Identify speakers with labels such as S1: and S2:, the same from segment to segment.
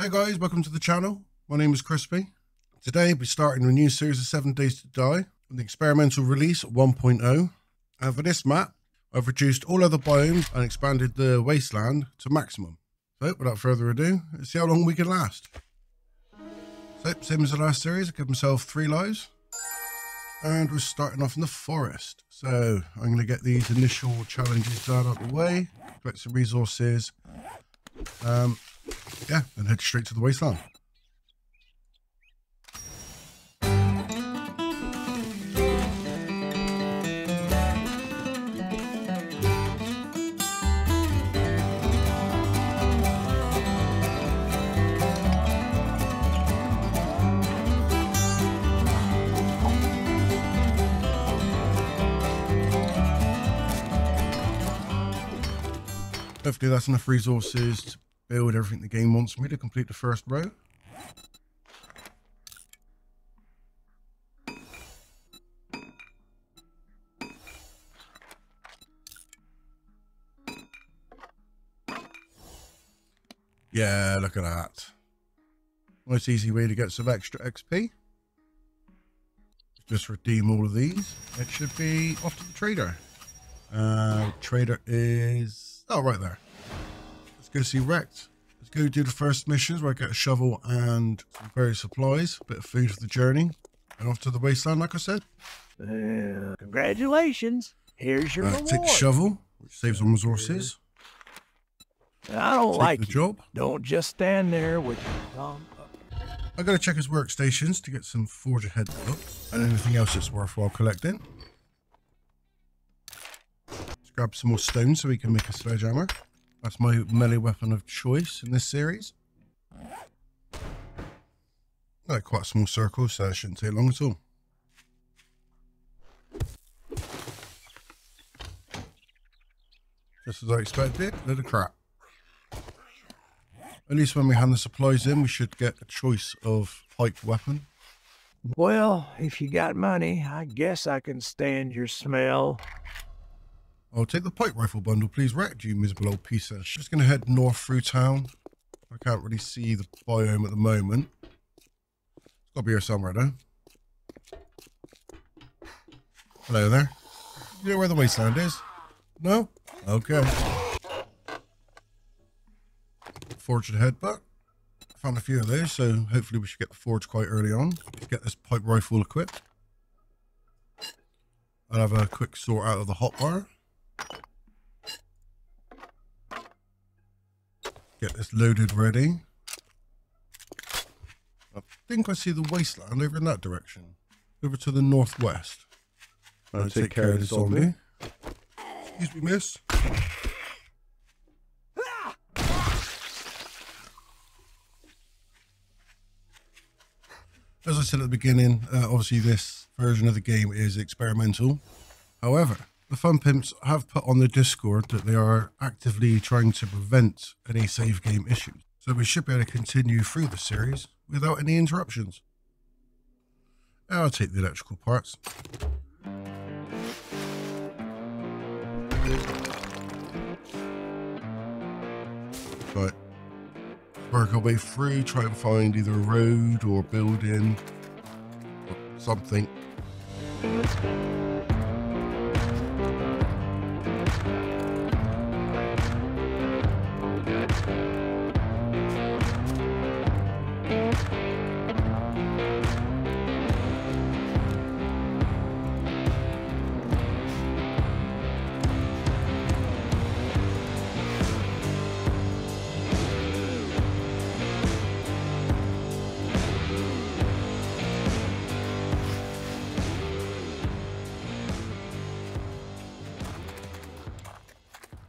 S1: Hey guys, welcome to the channel. My name is Crispy. Today we're starting a new series of 7 Days to Die the experimental release 1.0. And for this map, I've reduced all other biomes and expanded the wasteland to maximum. So without further ado, let's see how long we can last. So same as the last series, I give myself three lives. And we're starting off in the forest. So I'm going to get these initial challenges done out of the way, collect some resources, um, yeah, and head straight to the wasteland. Hopefully that's enough resources build everything the game wants me to complete the first row. Yeah, look at that. Nice easy way to get some extra XP. Just redeem all of these. It should be off to the trader. Uh, trader is... Oh, right there. Let's go see Rekt. Let's go do the first missions where I get a shovel and some various supplies. A bit of food for the journey. And off to the wasteland, like I said.
S2: Uh, congratulations. Here's your
S1: Uh,
S2: reward.
S1: take the shovel, which saves on resources.
S2: I don't
S1: Take
S2: like
S1: the
S2: you.
S1: job.
S2: Don't just stand there with your thumb up.
S1: I gotta check his workstations to get some Forged Ahead books and anything else that's worthwhile collecting. Let's grab some more stone so we can make a sledgehammer. That's my melee weapon of choice in this series. Like quite a small circle, so it shouldn't take long at all. Just as I expected, little crap. At least when we hand the supplies in, we should get a choice of pipe weapon.
S2: Well, if you got money, I guess I can stand your smell.
S1: I'll take the pipe rifle bundle, please. Rekt you, miserable old piece of. Just gonna head north through town. I can't really see the biome at the moment. It's gotta be here somewhere, though. Hello there. You know where the wasteland is? No? Okay. Forged Ahead book. Found a few of those, so hopefully we should get the forge quite early on. Get this pipe rifle equipped. I'll have a quick sort out of the hotbar. Get this loaded ready. I think I see the wasteland over in that direction. Over to the northwest.
S3: I'll take care of the zombie.
S1: Excuse me, miss. As I said at the beginning, uh, obviously this version of the game is experimental. However, the Fun Pimps have put on the Discord that they are actively trying to prevent any save game issues. So we should be able to continue through the series without any interruptions. Now I'll take the electrical parts. Right. Work our way through, try and find either a road or building or something.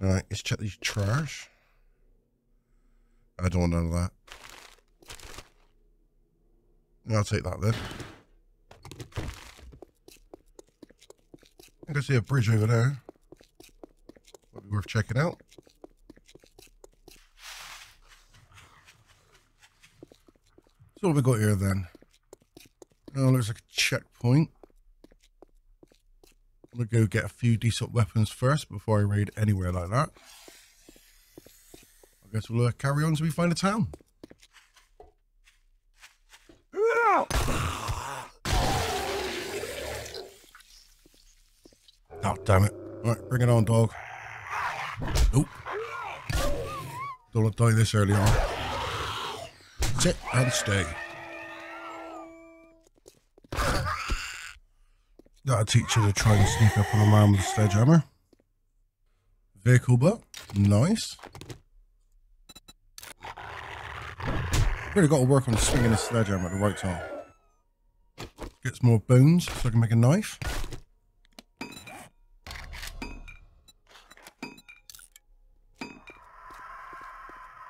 S1: Alright, let's check these trash. I don't want none of that. I'll take that then. I can see a bridge over there. Might be worth checking out. So what have we got here then? Oh, looks like a checkpoint. I'm gonna go get a few decent weapons first before I raid anywhere like that. I guess we'll uh, carry on till we find a town. Oh, damn it. All right, bring it on, dog. Nope. Don't to die this early on. Sit and stay. That'll teacher you to try and sneak up on a man with a sledgehammer. Vehicle butt. Nice. Really got to work on swinging the sledgehammer at the right time. Gets more bones so I can make a knife.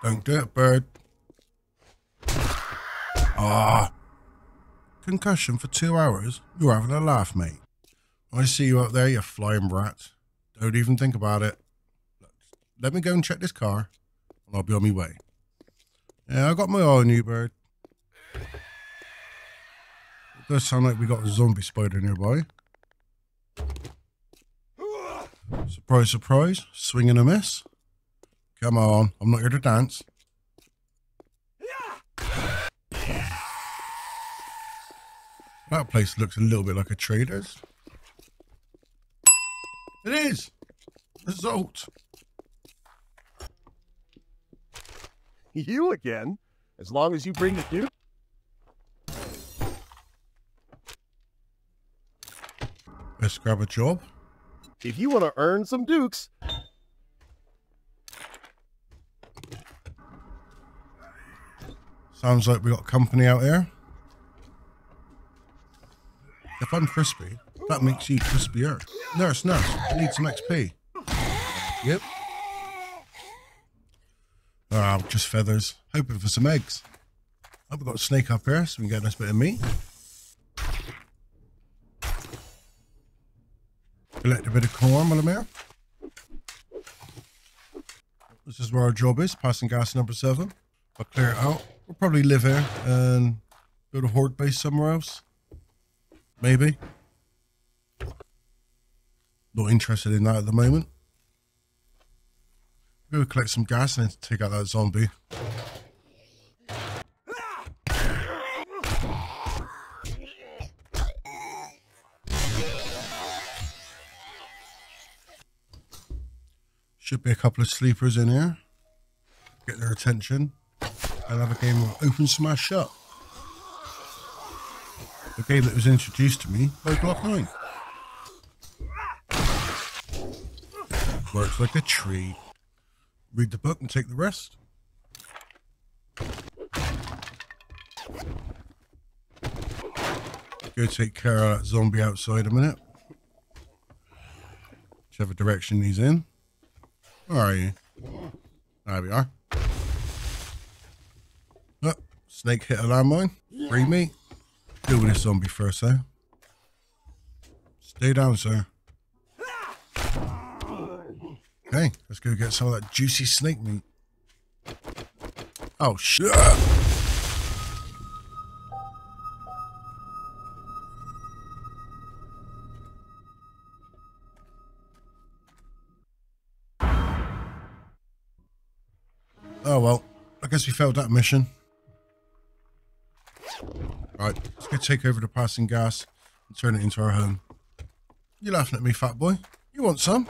S1: Don't do it, bird. Ah. Concussion for two hours? You're having a laugh, mate. I see you up there, you flying brat. Don't even think about it. Let me go and check this car, and I'll be on my way. Yeah, I got my eye on you, bird. It does sound like we got a zombie spider nearby. Surprise, surprise. Swing and a miss. Come on, I'm not here to dance. That place looks a little bit like a trader's. It is! Result!
S4: You again? As long as you bring the dude.
S1: Let's grab a job.
S4: If you want to earn some dukes,
S1: Sounds like we got company out here. If I'm crispy, that makes you crispier. Nurse, nurse, I need some XP. Yep. Just feathers. Hoping for some eggs. We've got a snake up here so we can get a nice bit of meat. Collect a bit of corn while I'm here. This is where our job is, Pass-N-Gas number seven. I'll clear it out. We'll probably live here and build a horde base somewhere else. Maybe. Not interested in that at the moment. Go collect some gas and take out that zombie. Should be a couple of sleepers in here. Get their attention. And have a game of Open Smash Shut. The game that was introduced to me by Block 9. Works like a tree. Read the book and take the rest. Go take care of that zombie outside a minute. Whichever direction he's in. Where are you? There we are. Oh, snake hit a landmine. Free me. Deal with this zombie first, though. Stay down, sir. Okay, let's go get some of that juicy snake meat. Oh, shit. Oh, well. I guess we failed that mission. Right, let's go take over the Pass-N-Gas and turn it into our home. You laughing at me, fat boy? You want some?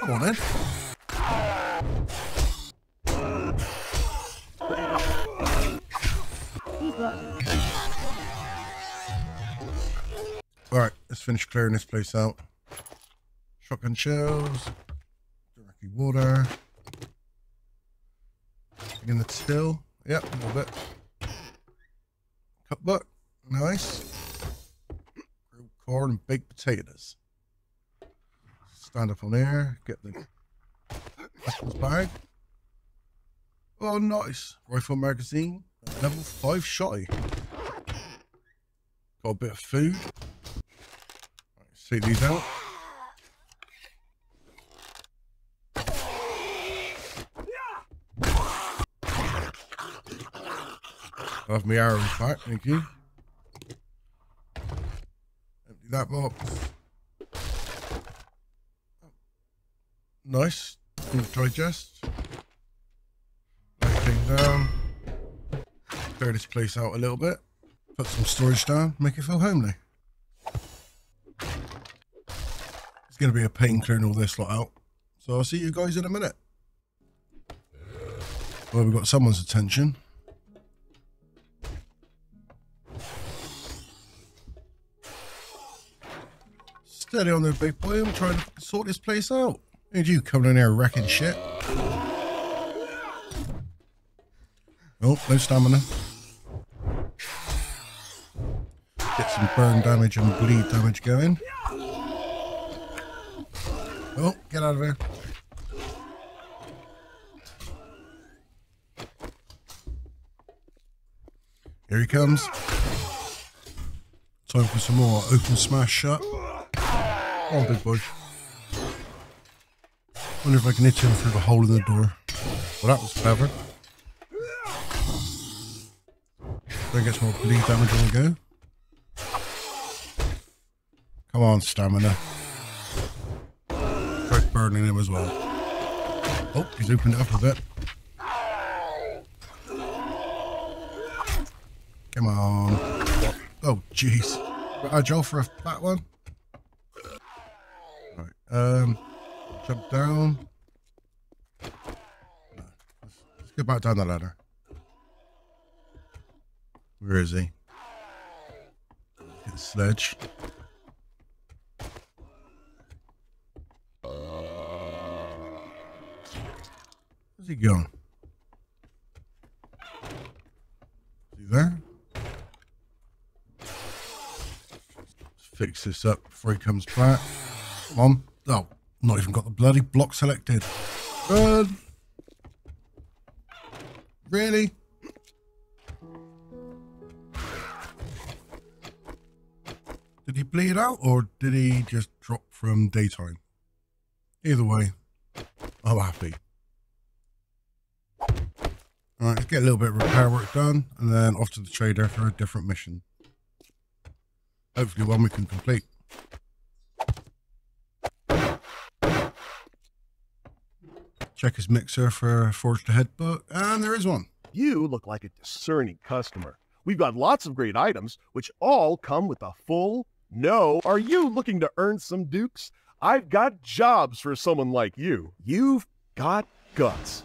S1: Come on then. Alright, let's finish clearing this place out. Shotgun shells. Dirty water. In the till. Yep, a little bit. Cut butt. Nice. Grilled corn and baked potatoes. Stand up on there. Get the vegetables bag. Oh, nice. Rifle magazine. Level 5 shotty. Got a bit of food. Right, take these out. I'll have my arrows back, thank you. Empty that box. Nice. Food digest. Everything down. Clear this place out a little bit. Put some storage down, make it feel homely. It's going to be a pain clearing all this lot out. So I'll see you guys in a minute. Well, we've got someone's attention. Steady on there, big boy. I'm trying to sort this place out. And you coming in here wrecking shit. Oh, no stamina. Get some burn damage and bleed damage going. Oh, get out of here. Here he comes. Time for some more open smash shot. Oh, big boy. Wonder if I can hit him through the hole in the door. Well, that was clever. Then get some more bleed damage on the go. Come on, stamina. Try burning him as well. Oh, he's opened it up a bit. Come on. Oh, jeez. Agile for a flat one. Right. Um, jump down. Let's, let's get back down the ladder. Where is he? Get the sledge. Where's he going? There? Fix this up before he comes back. On. Oh, not even got the bloody block selected. Run. Really? Did he bleed out or did he just drop from daytime? Either way, I'm happy. Alright, let's get a little bit of repair work done and then off to the trader for a different mission. Hopefully one we can complete. Check his mixer for a Forged Ahead book, and there is one.
S4: You look like a discerning customer. We've got lots of great items, which all come with a full no. Are you looking to earn some dukes? I've got jobs for someone like you. You've got guts.